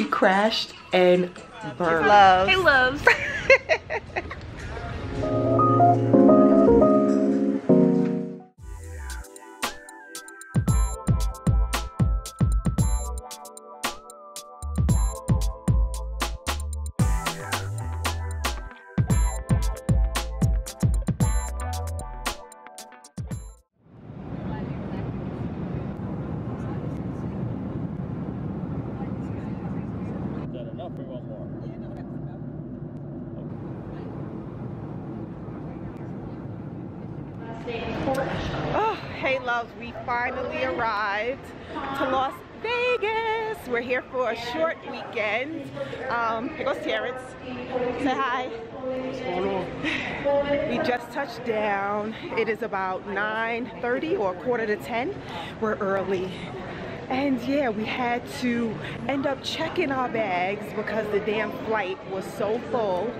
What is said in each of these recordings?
we crashed and burned. Love. Hey, loves. about 9.30 or a quarter to 10. We're early. And yeah, we had to end up checking our bags because the damn flight was so full.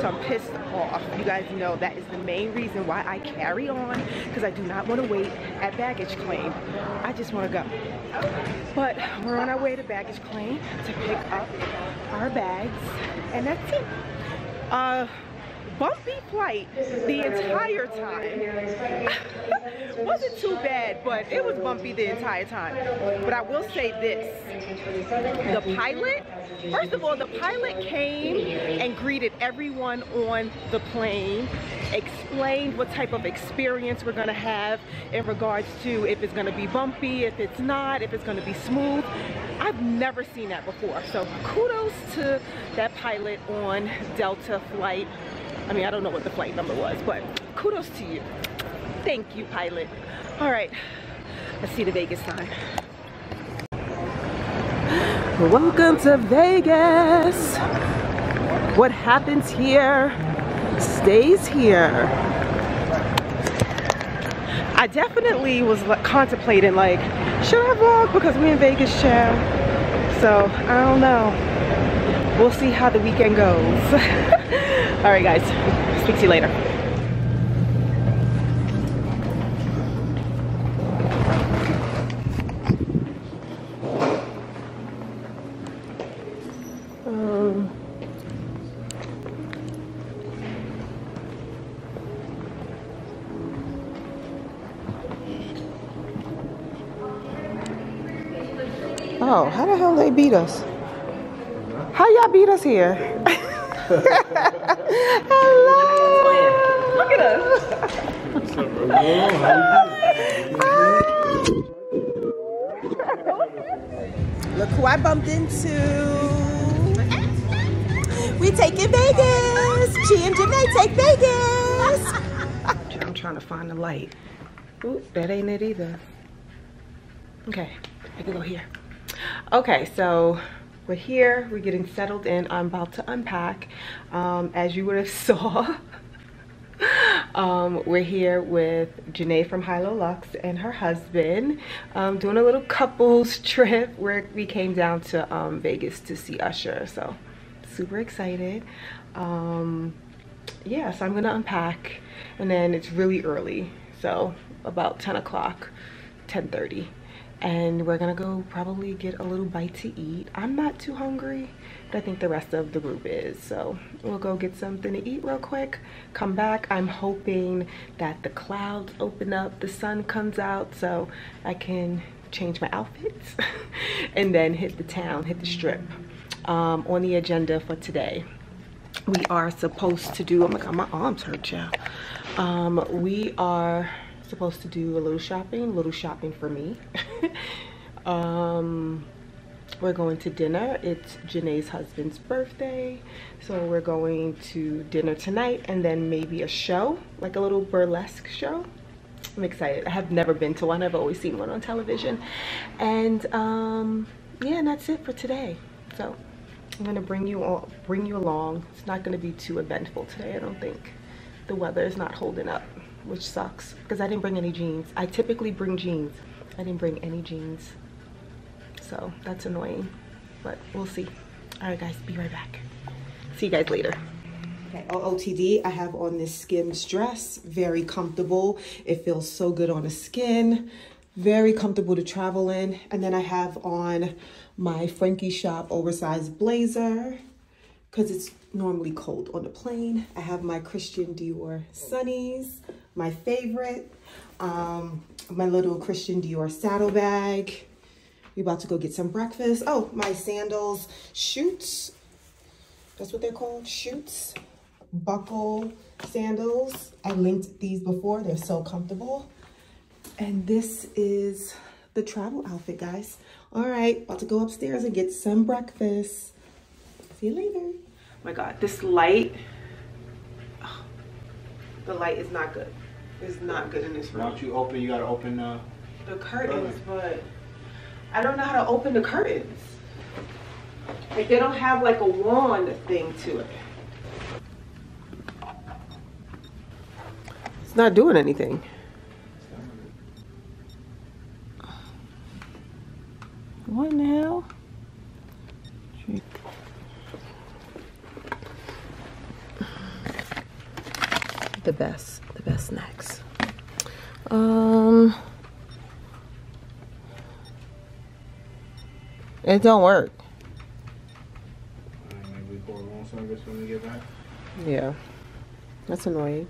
So I'm pissed off. You guys know that is the main reason why I carry on because I do not want to wait at baggage claim. I just want to go. But we're on our way to baggage claim to pick up our bags and that's it. Uh, bumpy flight the entire time. Wasn't too bad, but it was bumpy the entire time. But I will say this, the pilot, first of all, the pilot came and greeted everyone on the plane, explained what type of experience we're gonna have in regards to if it's gonna be bumpy, if it's not, if it's gonna be smooth. I've never seen that before. So kudos to that pilot on Delta flight I mean, I don't know what the flight number was, but kudos to you. Thank you, pilot. All right, let's see the Vegas sign. Welcome to Vegas. What happens here stays here. I definitely was contemplating like, should I vlog because we're in Vegas, child. So I don't know. We'll see how the weekend goes. All right, guys. Speak to you later. Um, oh, how the hell they beat us? How y'all beat us here? Hello. Look at us. Look who I bumped into. We taking Vegas. Chee and Jenee take Vegas. I'm trying to find the light. Ooh, that ain't it either. Okay, I can go here. Okay, so we're here. We're getting settled in. I'm about to unpack. Um, as you would have saw, um, we're here with Jenee from Hilo Lux and her husband um, doing a little couples trip where we came down to um, Vegas to see Usher. So super excited. Um, yeah, so I'm gonna unpack and then it's really early. So about 10 o'clock, 10.30 and we're gonna go probably get a little bite to eat. I'm not too hungry, but I think the rest of the group is. So we'll go get something to eat real quick, come back. I'm hoping that the clouds open up, the sun comes out so I can change my outfits and then hit the town, hit the strip. Um, on the agenda for today, we are supposed to do, oh my God, my arms hurt, y'all. Um, we are supposed to do a little shopping, little shopping for me. um, we're going to dinner. It's Jenee's husband's birthday. So we're going to dinner tonight and then maybe a show, like a little burlesque show. I'm excited. I have never been to one. I've always seen one on television. And um, yeah, and that's it for today. So I'm gonna bring you all, bring you along. It's not gonna be too eventful today, I don't think. The weather is not holding up, which sucks because I didn't bring any jeans. I typically bring jeans. I didn't bring any jeans. So that's annoying, but we'll see. All right, guys, be right back. See you guys later. Okay, OOTD, I have on this Skims dress, very comfortable. It feels so good on the skin. Very comfortable to travel in. And then I have on my Frankie Shop oversized blazer because it's normally cold on the plane. I have my Christian Dior Sunnies, my favorite. Um, my little Christian Dior saddlebag. We about to go get some breakfast. Oh, my sandals, Schutz. That's what they're called, Schutz. Buckle sandals. I linked these before. They're so comfortable. And this is the travel outfit, guys. All right, about to go upstairs and get some breakfast. See you later. Oh my God, this light, oh, the light is not good. It's not good in this room. Why don't you open, you gotta open uh, the curtains, but I don't know how to open the curtains. Like they don't have like a wand thing to it. It's not doing anything. What in the hell? The best, the best next? Um, it don't work. maybe we pour room service when we get back. Yeah, that's annoying.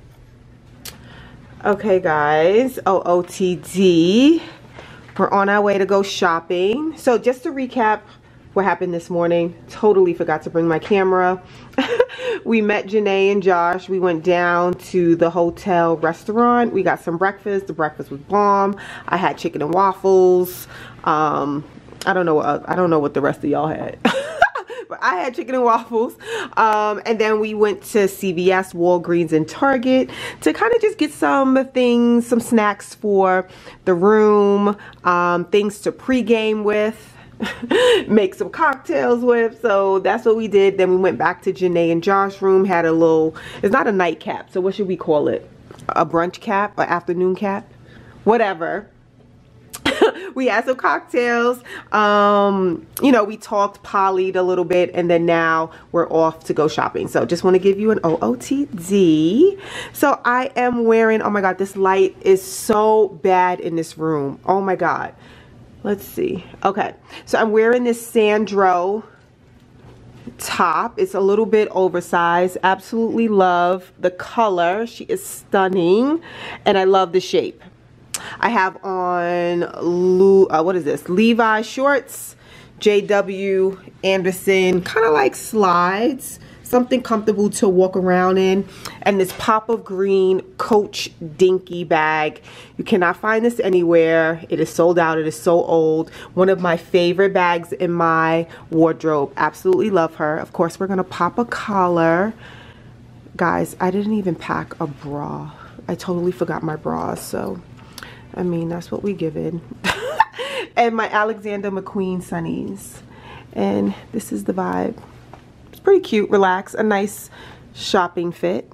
Okay, guys, OOTD. We're on our way to go shopping. So just to recap what happened this morning, totally forgot to bring my camera. we met Jenee and Josh. We went down to the hotel restaurant. We got some breakfast. The breakfast was bomb. I had chicken and waffles. Um, I don't know what I don't know what the rest of y'all had. but I had chicken and waffles. Um, and then we went to CVS, Walgreens, and Target to kind of just get some things, some snacks for the room, um, things to pregame with. make some cocktails with so that's what we did then we went back to Jenee and Josh room had a little it's not a nightcap so what should we call it a brunch cap or afternoon cap whatever we had some cocktails. Um, you know, we talked, polyed a little bit, and then now we're off to go shopping. So just want to give you an OOTD. So I am wearing, oh my God, this light is so bad in this room. Oh my God. Let's see. Okay. So I'm wearing this Sandro top. It's a little bit oversized. Absolutely love the color. She is stunning. And I love the shape. I have on, uh, what is this? Levi shorts, JW Anderson, kind of like slides. Something comfortable to walk around in. And this pop of green Coach Dinky bag. You cannot find this anywhere. It is sold out. It is so old. One of my favorite bags in my wardrobe. Absolutely love her. Of course, we're going to pop a collar. Guys, I didn't even pack a bra. I totally forgot my bras, so I mean, that's what we given. and my Alexander McQueen sunnies. And this is the vibe. Pretty cute, relaxed, a nice shopping fit.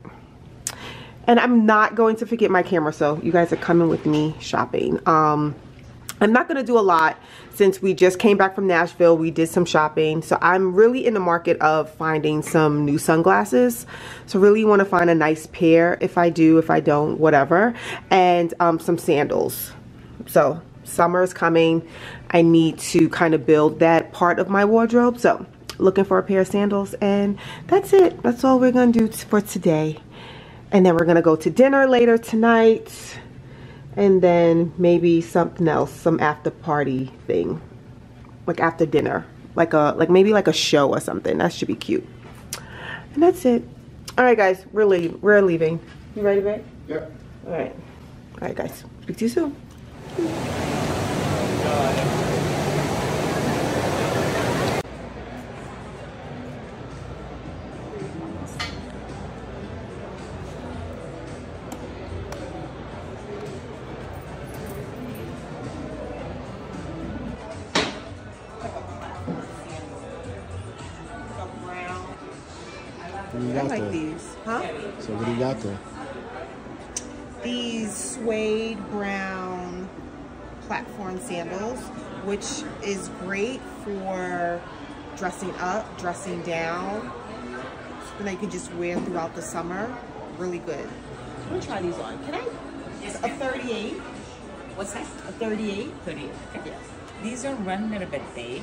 And I'm not going to forget my camera, so you guys are coming with me shopping. Um, I'm not going to do a lot since we just came back from Nashville. We did some shopping. So I'm really in the market of finding some new sunglasses. So really want to find a nice pair if I do, if I don't, whatever. And um, some sandals. So summer is coming. I need to kind of build that part of my wardrobe. So looking for a pair of sandals and that's it. That's all we're going to do for today. And then we're going to go to dinner later tonight and then maybe something else some after party thing like after dinner like a like maybe like a show or something. That should be cute. And that's it. All right guys we're leaving we're leaving. You ready babe? Yeah. all right. All right guys. Speak to you soon oh, sandals, which is great for dressing up, dressing down. And you can just wear throughout the summer. Really good. I'm gonna try these on. Can I? It's a 38. What's that? 38. 38. Okay. Yes. These are run a little bit big.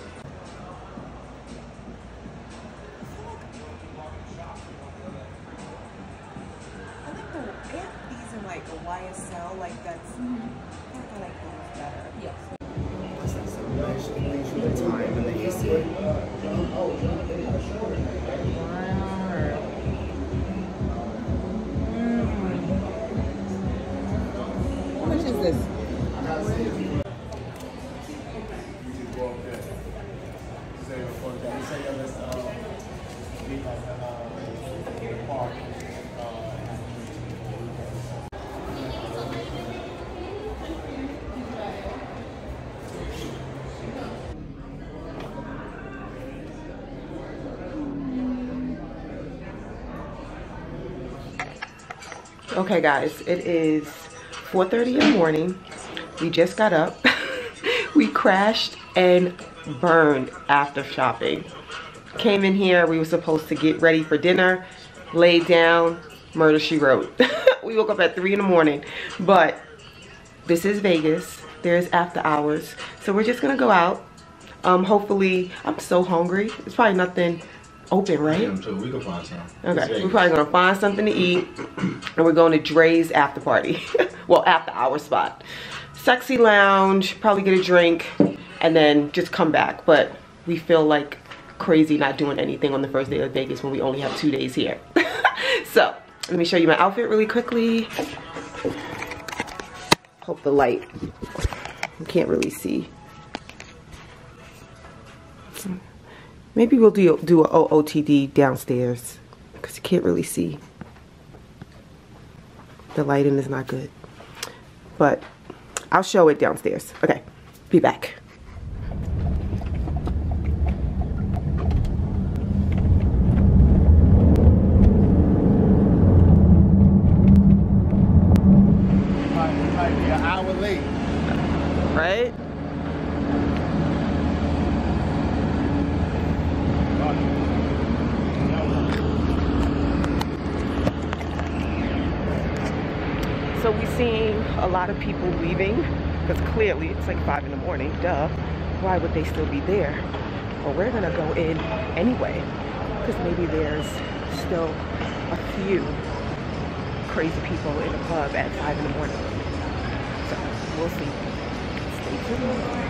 Okay guys, it is 4.30 in the morning. We just got up. we crashed and burned after shopping. Came in here, we were supposed to get ready for dinner, laid down, murder she wrote. we woke up at three in the morning, but this is Vegas. There's after hours. So we're just gonna go out. Um, hopefully, I'm so hungry. It's probably nothing open, right? We can find some. Okay, we're probably gonna find something to eat, and we're going to Drais after party. well, after our spot. Sexy lounge, probably get a drink, and then just come back. But we feel like crazy not doing anything on the first day of Vegas when we only have two days here. so, let me show you my outfit really quickly. Hope the light, you can't really see. Maybe we'll do do a OOTD downstairs because you can't really see. The lighting is not good. But I'll show it downstairs. Okay, be back. Might, might be an hour late. Right? So we're seeing a lot of people leaving because clearly it's like five in the morning. Duh. Why would they still be there? Well, we're gonna go in anyway because maybe there's still a few crazy people in the club at five in the morning. So we'll see. Stay tuned.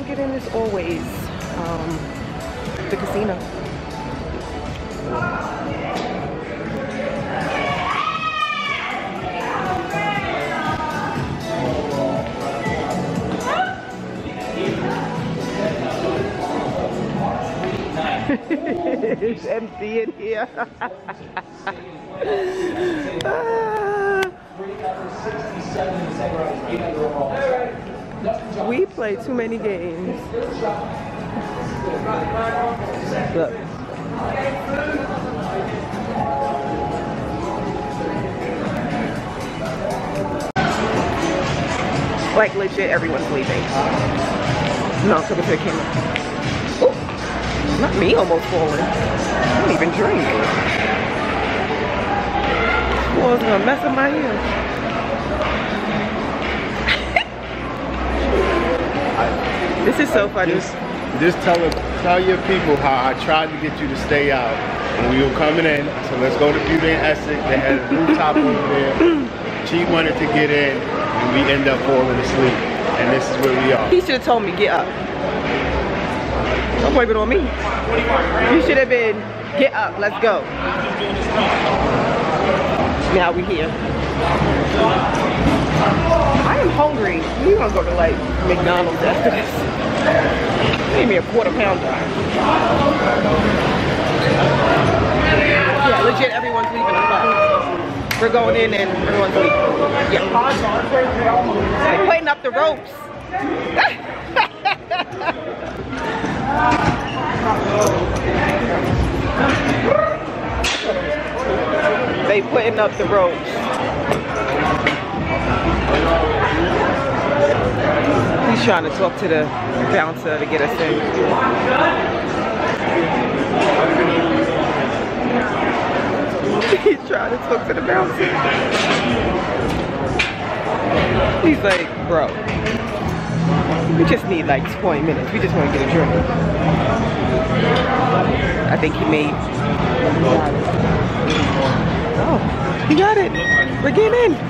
Don't get in, it's always um, the casino. it's empty in here. Ah. We play too many games. Look. Like legit, everyone's leaving. No, took the camera. Oh, not me almost falling. I don't even drink. Boy, it's gonna mess up my heels. This is so funny. Just, just tell tell your people how I tried to get you to stay out when we were coming in. So let's go to Beauty and Essex. They had a rooftop over there. She wanted to get in, and we end up falling asleep. And this is where we are. He should have told me, get up. Don't blame it on me. You should have been, get up, let's go. Now we here. I am hungry. We gonna go to like McDonald's after this. Give me a quarter pounder. Yeah, legit, everyone's leaving club. We're going in and everyone's leaving. Yeah. They're putting up the ropes. they putting up the ropes. He's trying to talk to the bouncer to get us in. He's trying to talk to the bouncer. He's like, bro, we just need like 20 minutes. We just want to get a drink. I think he made. Oh, he got it. We're getting in.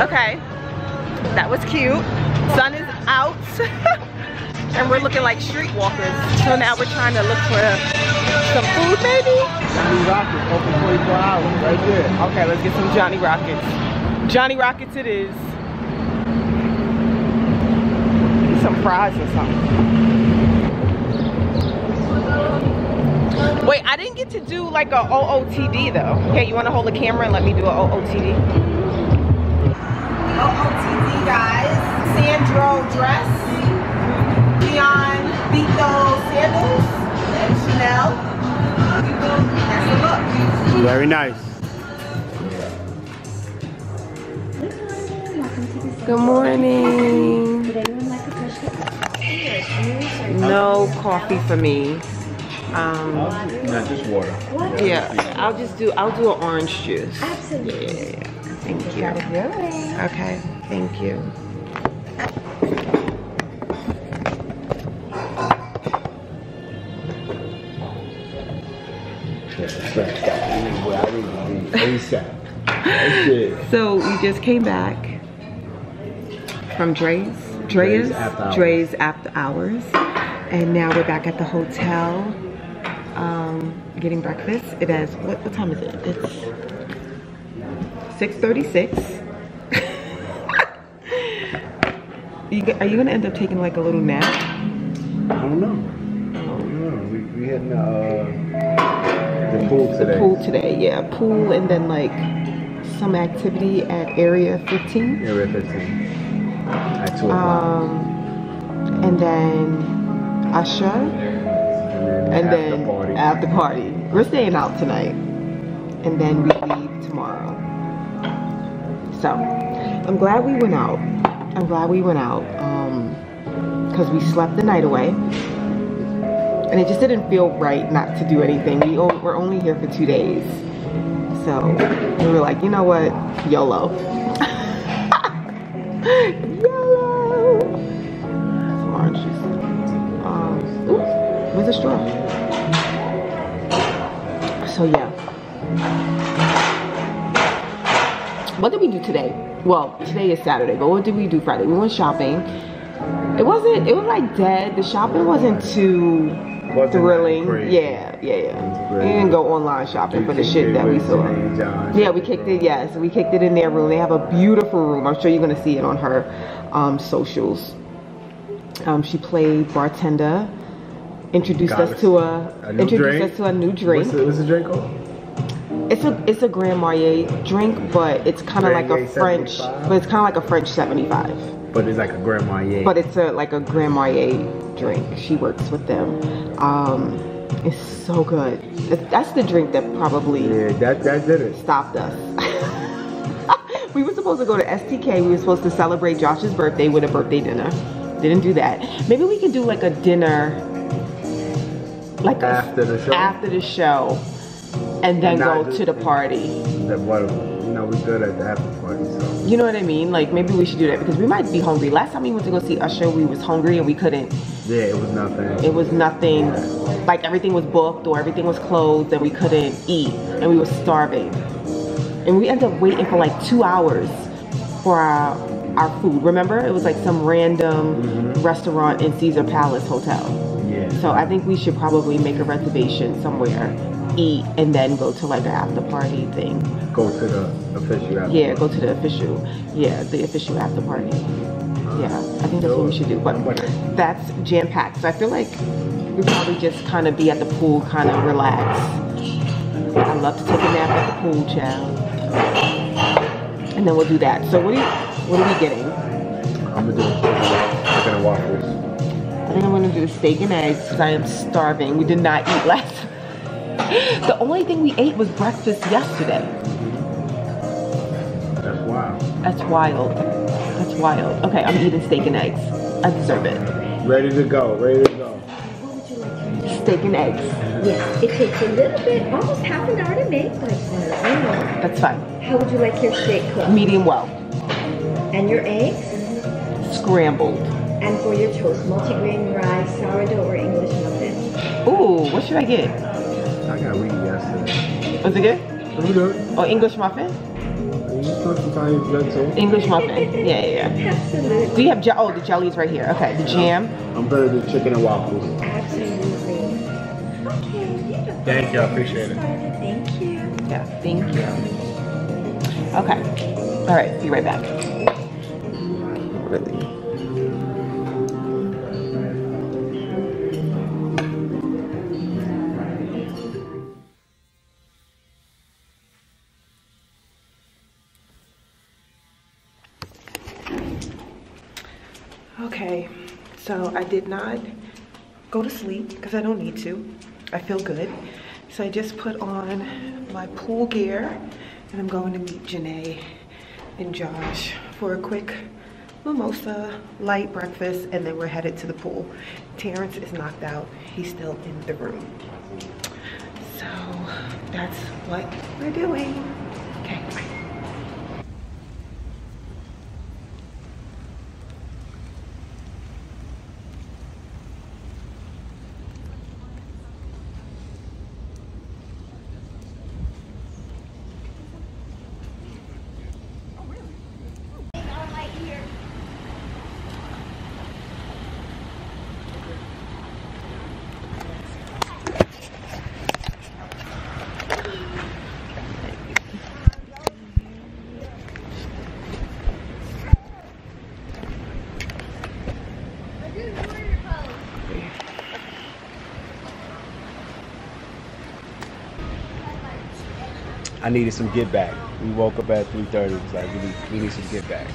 Okay, that was cute. Sun is out, and we're looking like streetwalkers. So now we're trying to look for some food, maybe. Johnny Rockets, open 24 hours, right there. Okay, let's get some Johnny Rockets. Johnny Rockets it is. Get some fries or something. Wait, I didn't get to do like a OOTD though. Okay, you want to hold the camera and let me do a? OOTD, Sandro dress. Leon Vito sandals. And Chanel. That's the look. Very nice. Good morning. No coffee for me. Um, Not just water. yeah, I'll just do. I'll do an orange juice. Absolutely. Yeah, yeah, yeah. Thank you. Okay. Thank you. So we just came back from Drais. Drais, Drais After Hours. Drais after hours, and now we're back at the hotel, um, getting breakfast. It is what, what time is it? It's 6:36. are you gonna end up taking like a little nap? I don't know. I don't know. We, we had uh, the pool today. Pool today, yeah, pool, and then like some activity at Area 15. Area 15. At 2. Um, and then Usher, and after then party. after party. We're staying out tonight, and then we leave tomorrow. So, I'm glad we went out. I'm glad we went out, um, because we slept the night away, and it just didn't feel right not to do anything. We we're only here for two days, so we were like, you know what, YOLO. YOLO. Some orange juice. Um, where's the straw? So yeah. What did we do today? Well, today is Saturday, but what did we do Friday? We went shopping. It wasn't, it was like dead. The shopping wasn't too thrilling. Yeah, yeah, yeah. We go online shopping for the shit that we saw. Yeah, we kicked it. Yes, we kicked it in their room. They have a beautiful room. I'm sure you're gonna see it on her um, socials. Um, she played bartender. Introduced Got us us to a, a introduced drink. us to a new drink. What's the, what's the drink called? It's a it's a Grand Marnier drink, but it's kind of like a French, 75? but it's kind of like a French 75. But it's like a Grand Marnier. But it's a like a Grand Marnier drink. She works with them. Um, it's so good. That's the drink that probably yeah, that that did it. stopped us. we were supposed to go to STK. We were supposed to celebrate Josh's birthday with a birthday dinner. Didn't do that. Maybe we could do like a dinner, like a- After the show? After the show, and then And go to the party. That what you know we're good at the after party. So You know what I mean? Like maybe we should do that because we might be hungry. Last time we went to go see Usher, we was hungry and we couldn't. yeah, it was nothing. It was nothing. Like everything was booked or everything was closed and we couldn't eat and we were starving. And we ended up waiting for like two hours for our our food. Remember? It was like some random mm-hmm. restaurant in Caesar Palace Hotel. yeah. So I think we should probably make a reservation somewhere eat, and then go to like the after party thing. Go to the official after. Yeah, go to the official. Yeah, the official after party. Uh-huh. Yeah, I think that's what we should do. But that's jam packed. So I feel like we probably just kind of be at the pool, kind of relax. I love to take a nap at the pool, child. And then we'll do that. So what are you, what are we getting? I'm gonna do chicken and waffles. I think I'm gonna do steak and eggs because I am starving. We did not eat last. the only thing we ate was breakfast yesterday. That's wild. That's wild. That's wild. Okay, I'm eating steak and eggs. I deserve it. Ready to go. Ready to go. Steak and eggs. Yes, it takes a little bit, almost half an hour to make, but know. That's fine. How would you like your steak cooked? Medium well. And your eggs? Scrambled. And for your toast, multigrain rye, sourdough, or English muffin? Ooh, what should I get? I got weed yesterday. Was it good? I'm good. Oh, English muffin? You put some Italian blood too. English muffin. Yeah, yeah, yeah. Do you have, je- oh, the jelly's right here. Okay, the jam. I'm better than chicken and waffles. Absolutely. Okay, beautiful. Thank you. I appreciate it. Thank you. Yeah, thank you. Okay. All right, be right back. I did not go to sleep because I don't need to. I feel good. So I just put on my pool gear and I'm going to meet Jenee and Josh for a quick mimosa, light breakfast, and then we're headed to the pool. Terrence is knocked out. He's still in the room. So that's what we're doing. I needed some get back. We woke up at 3:30. It was like we need, we need some get back.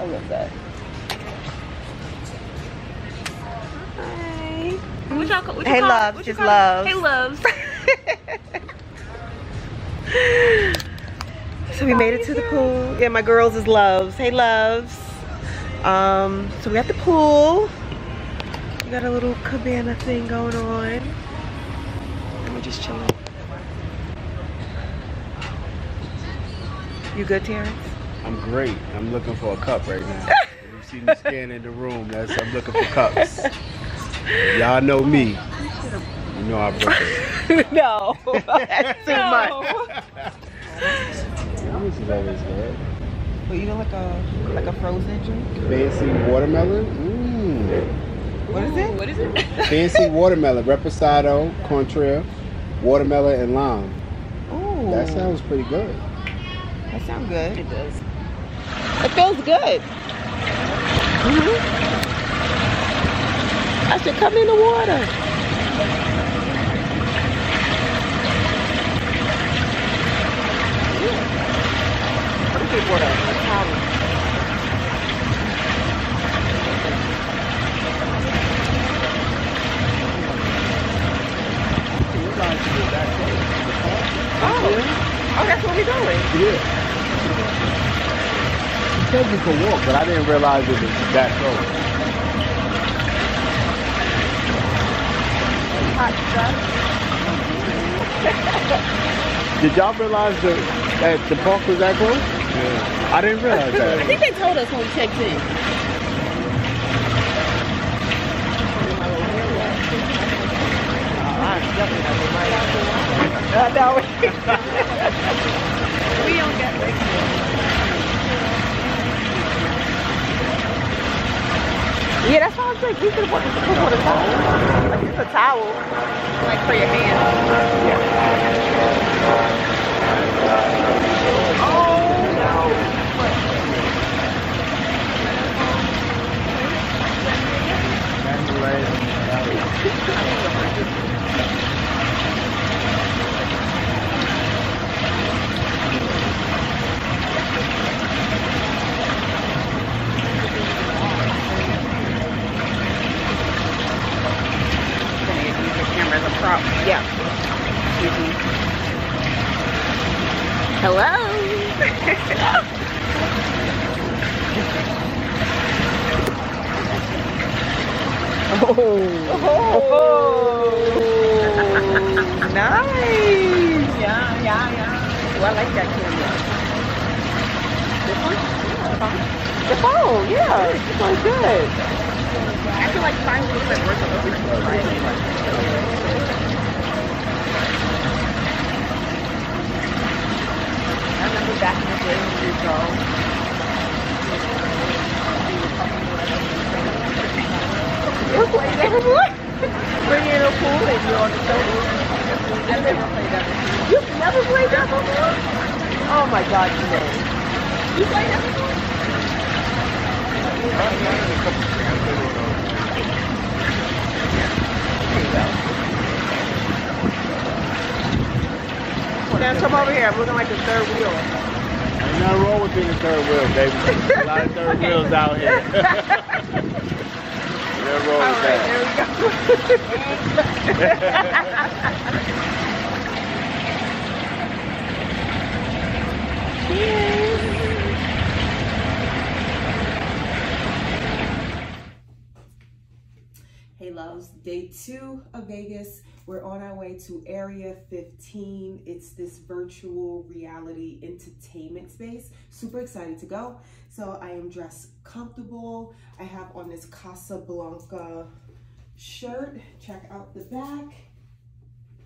I love that. What y'all, what Hey, call, loves, what just call it? Hey loves. So we made it to the pool. Yeah, my girls is loves. Hey loves. Um, so we at the pool. We got a little cabana thing going on. And we're just chilling. You good, Terrence? I'm great. I'm looking for a cup right now. you see me scanning the room. That's I'm looking for cups. Y'all know me. You know I broke it. no, that's too much. This is always good. But you know like a like a frozen drink? Fancy watermelon. Mmm. What is it? What is it? Fancy watermelon. Reposado, Cointreau, watermelon, and lime. Ooh. That sounds pretty good. That sounds good. It does. It feels good. Mhm. I should come in the water. What is it, water? A towel. Oh, oh, that's where we're going. Yeah. You said you could walk, but I didn't realize it was that close. Hot stuff. Did y'all realize that, that the park was that close? Yeah. I didn't realize that. I think they told us when we checked in. Uh, we don't get Yeah, that's what I was like. We could have put, put a towel. Like, it's a towel. Like for your hands. Use the camera as a prop. Yeah. Hello. Oh. nice. Yeah, yeah, yeah. Well, I like that camera. This one? The phone, yeah. This one's good. I feel like mine's a little bit worse than the original, right? I remember back in the day when we would go. You played? Bring in a pool and you're on the sofa. I never played that before. You've never played that before? Oh my god, you know. You played that before? Now come over here. I'm looking like the third wheel. Ain't nothing wrong with being a third wheel, baby. A lot of third Okay. wheels out here. nothing wrong with right, that. there we go. Hey loves, day two of Vegas. We're on our way to Area 15. It's this virtual reality entertainment space. Super excited to go. So I am dressed comfortable. I have on this Casablanca shirt. Check out the back.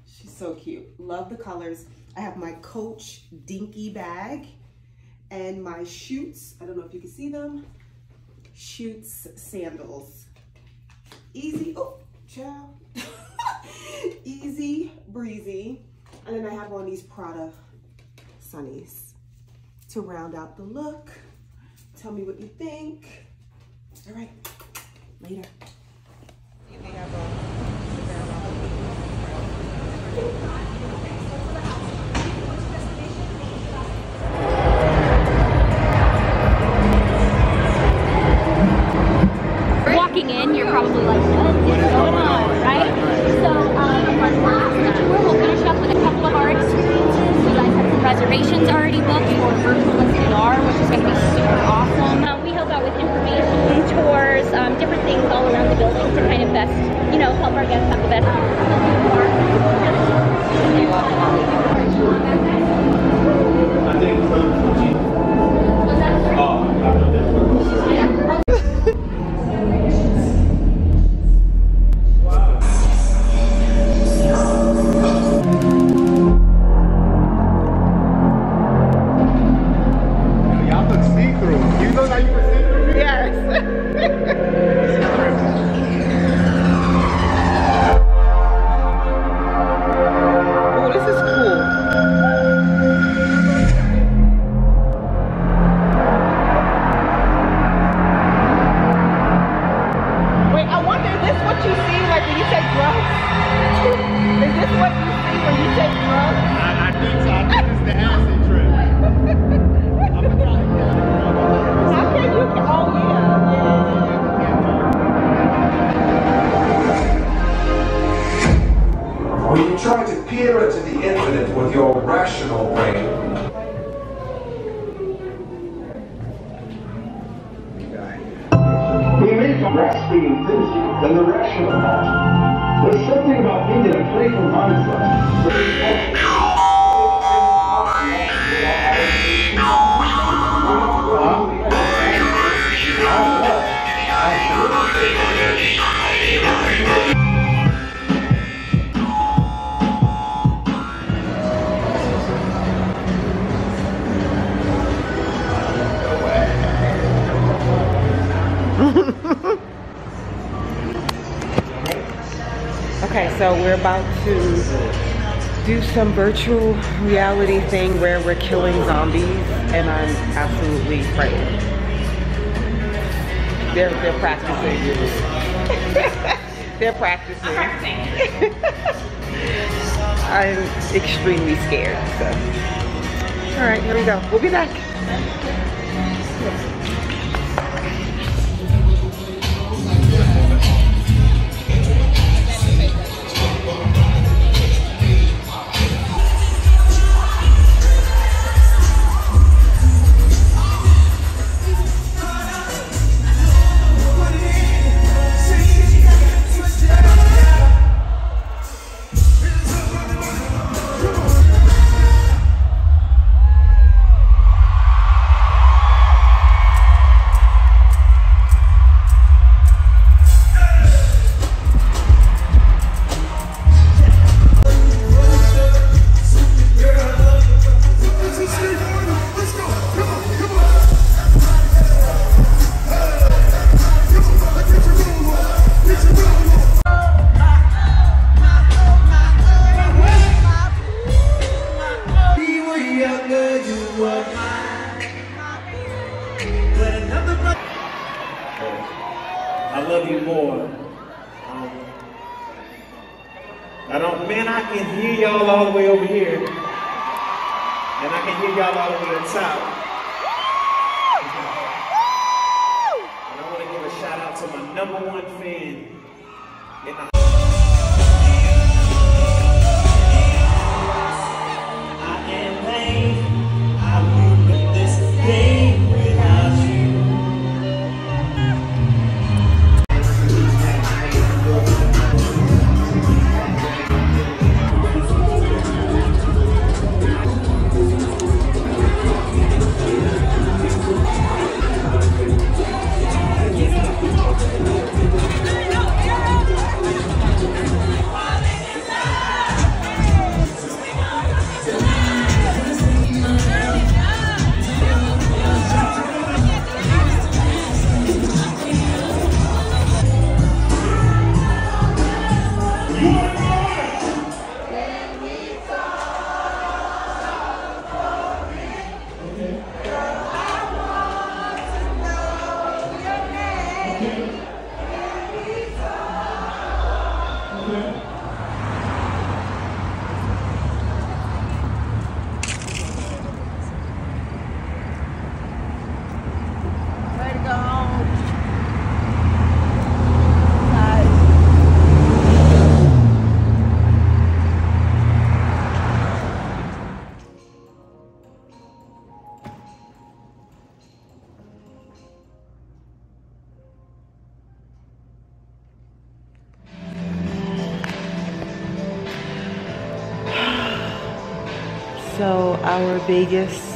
She's so cute. Love the colors. I have my Coach Dinky bag and my Schutz. I don't know if you can see them. Schutz sandals easy. Oh, ciao. easy breezy. And then I have on these Prada sunnies to round out the look. Tell me what you think. All right, later. Grasping enthusiasm than the rational part. There's something about being in a playful mindset. Okay, so we're about to do some virtual reality thing where we're killing zombies, and I'm absolutely frightened. They're they're practicing. they're practicing. I'm extremely scared. So, all right, here we go. We'll be back. Man, I can hear y'all all the way over here. And I can hear y'all all the way on top. And I want to give a shout out to my number one fan our Vegas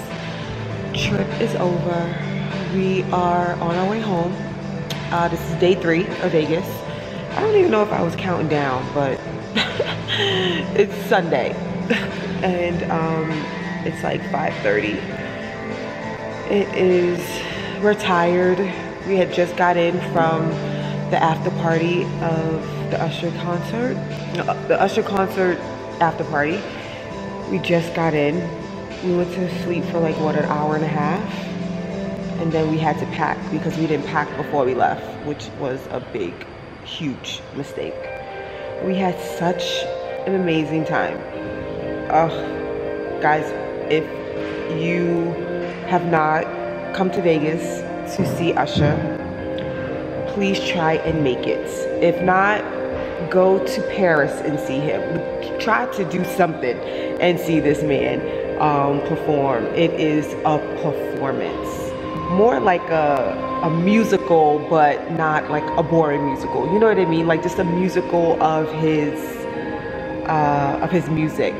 trip is over. We are on our way home. Uh, this is day three of Vegas. I don't even know if I was counting down, but it's Sunday, and um, it's like 5:30. It is. We're tired. We had just got in from the after party of the Usher concert. No, the Usher concert after party. We just got in. We went to sleep for like what an hour and a half, and then we had to pack because we didn't pack before we left, which was a big, huge mistake. We had such an amazing time. Oh, guys, if you have not come to Vegas to see Usher, please try and make it. If not, go to Paris and see him. Try to do something and see this man um, perform. It is a performance. More like a, a musical, but not like a boring musical. You know what I mean? Like just a musical of his uh, of his music.